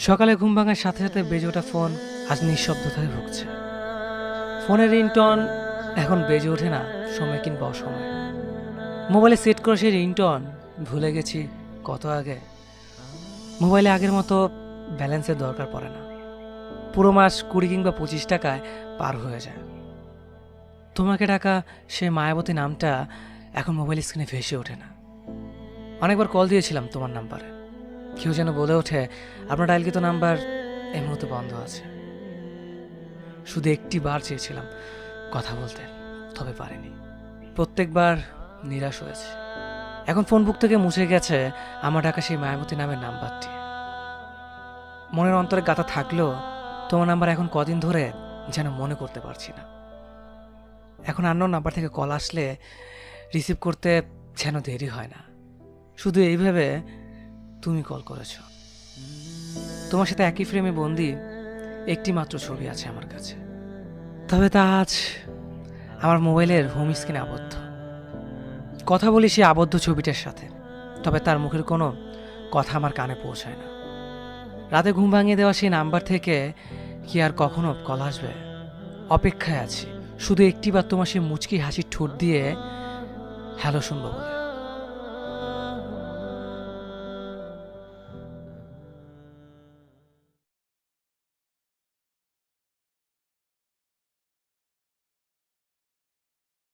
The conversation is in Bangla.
সকালে ঘুম ভাঙার সাথে সাথে বেজে ওঠা ফোন আজ নিঃশব্দতায় ভুগছে। ফোনের রিংটন এখন বেজে ওঠে না, সময় কিংবা অসময়। মোবাইলে সেট করা সেই রিংটন, ভুলে গেছি কত আগে। মোবাইলে আগের মতো ব্যালেন্সের দরকার পড়ে না। পুরো মাস কুড়ি কিংবা পঁচিশ টাকায় পার হয়ে যায়। তোমাকে ডাকা সে মায়াবতী নামটা এখন মোবাইল স্ক্রিনে ভেসে ওঠে না। অনেকবার কল দিয়েছিলাম তোমার নাম্বারে। কেউ যেন বলে ওঠে, আপনার ডায়ালকৃত নাম্বার এই মুহূর্তে বন্ধ আছে। শুধু একটি বার চেয়েছিলাম কথা বলতে, তবে পারিনি। প্রত্যেকবার নিরাশ হয়েছে। এখন ফোন বুক থেকে মুছে গেছে আমার ডাকা সেই মায়াবতী নামের নাম্বারটি। মনের অন্তরে গাথা থাকলেও তোমার নাম্বার এখন কদিন ধরে যেন মনে করতে পারছি না। এখন অন্য নাম্বার থেকে কল আসলে রিসিভ করতে যেন দেরি হয় না। শুধু এইভাবে তুমি কল করেছ। তোমার সাথে একই ফ্রেমে বন্দি একটি মাত্র ছবি আছে আমার কাছে। তবে তা আজ আমার মোবাইলের হোম স্ক্রিনে আবদ্ধ। কথা বলি সেই আবদ্ধ ছবিটার সাথে, তবে তার মুখের কোনো কথা আমার কানে পৌঁছায় না। রাতে ঘুম ভাঙিয়ে দেওয়া সেই নাম্বার থেকে কি আর কখনো কল আসবে? অপেক্ষায় আছি, শুধু একটিবার তোমার সেই মুচকি হাসির ঠোঁট দিয়ে হ্যালো শুনব বলে।